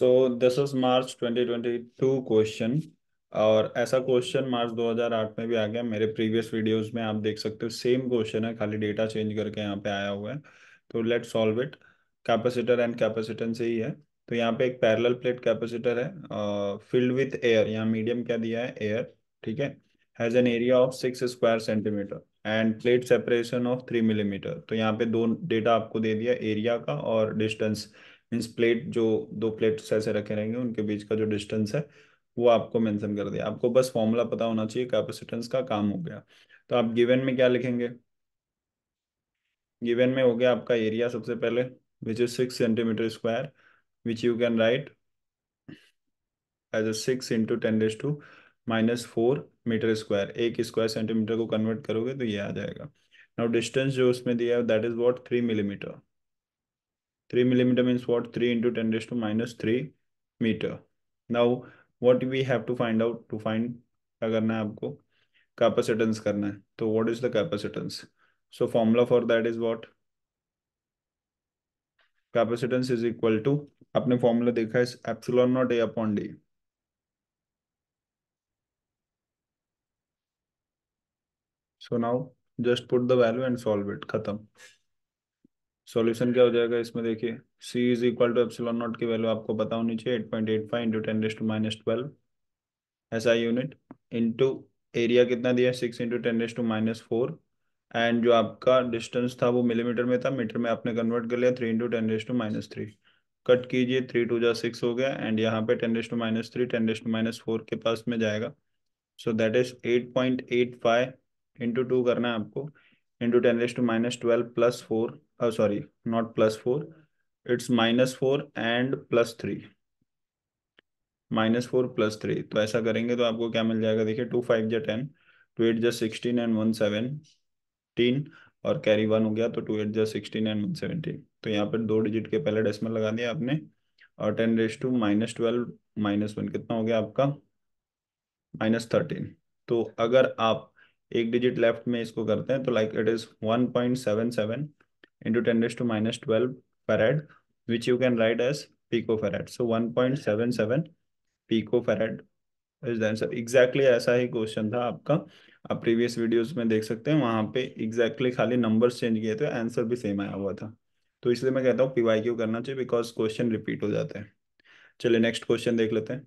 So this is March 2022 question और ऐसा question मार्च 2008 में भी आ गया। मेरे प्रीवियस वीडियोस में आप देख सकते हो सेम क्वेश्चन है, खाली डेटा चेंज करके यहाँ पे आया हुआ है। तो let solve it capacitor and capacitance ही है। तो यहाँ पे एक पैरेलल प्लेट कैपेसिटर है फिल्ड विथ एयर यहाँ मीडियम क्या दिया है? एयर ठीक है? Has an area of six square centimetre and plate separation of three millimetre तो यहाँ पे दो डेटा आपको दे दिया एरिया का और डिस्टेंस मीन्स प्लेट, जो दो प्लेट्स ऐसे रखे रहेंगे, उनके बीच का जो डिस्टेंस है, वो आपको मेंशन कर दिया। आपको बस फॉर्मूला पता होना चाहिए कैपेसिटेंस का काम हो गया। तो आप गिवन में क्या लिखेंगे? गिवन में हो गया आपका एरिया सबसे पहले which is six centimetre square which you can write as a six into ten days to minus four metre square एक स्क्वायर सेंटीमीटर को कन्वर्ट करोगे तो ये आ जाएगा। नाउ डिस्टेंस जो उसमें दिया है that is what three millimetre 3 millimeter means what? 3 into 10 raised to minus 3 meter. Now, what we have to find out, to find, क्या करना है आपको? कैपेसिटेंस करना है। तो what is the capacitance so formula for that is what capacitance is equal to आपने formula देखा है epsilon naught a upon so now just put the value and solve it खत्म. सॉल्यूशन क्या हो जाएगा इसमें? देखिए, c is equal to epsilon naught की वैल्यू आपको पता होनी चाहिए eight point eight five into ten to minus twelve ऐसा यूनिट इंटू एरिया कितना दिया six into ten to minus four and जो आपका डिस्टेंस था वो मिलीमीटर में था मीटर में आपने कन्वर्ट कर लिया three into ten to minus three cut कीजिए थ्री टू जा सिक्स हो गया एंड यहाँ पे ten to minus three ten to minus four के पास में जाएगा। So that is eight point eight five into two करना है आपको into ten to minus twelve plus four sorry not plus four it's minus four and plus three minus four plus three तो ऐसा करेंगे तो आपको क्या मिल जाएगा? देखिए टू फाइव जा टेन टू एट जा सिक्सटीन एंड वन सेवनटीन और कैरी वन हो गया तो टू एट जा सिक्सटीन एंड वन सेवनटीन तो यहाँ पर दो डिजिट के पहले डेसिमल लगा दिया आपने और ten raise to minus twelve minus one कितना हो गया आपका? माइनस थर्टीन तो अगर आप एक डिजिट लेफ़्ट में इसको करते हैं तो like it is one point seven seven twelve farad which you can write as pico farad so one point seven seven pico farad is the answer exactly ऐसा ही क्वेश्चन था आपका। आप प्रीवियस वीडियोस में देख सकते हैं, वहाँ पे एग्जैक्टली खाली नंबर्स चेंज किए थे आंसर भी सेम आया हुआ था। तो इसलिए मैं कहता हूँ पीवाई क्यू करना चाहिए बिकॉज़ क्वेश्चन रिपीट हो जाते हैं। चलिए नेक्स्ट क्वेश्चन देख लेते हैं।